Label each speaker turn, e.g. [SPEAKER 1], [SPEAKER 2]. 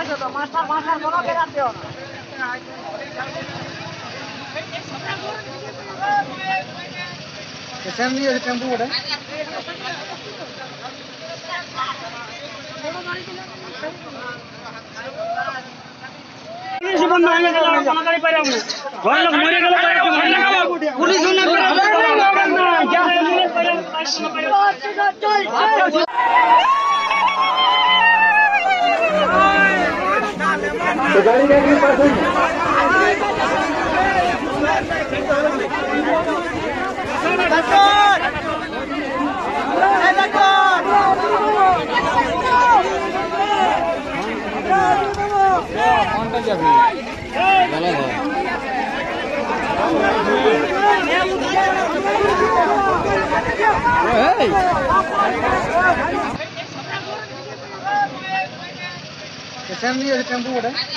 [SPEAKER 1] আছে তো master master কোনো বেরাতেও না
[SPEAKER 2] পেশেন্ট নিয়ে টেম্পু ওটা
[SPEAKER 1] জীবন না হয়ে तो गाड़ी क्या किस पास Hey! कसम नहीं
[SPEAKER 2] है टेंपू बड़ा है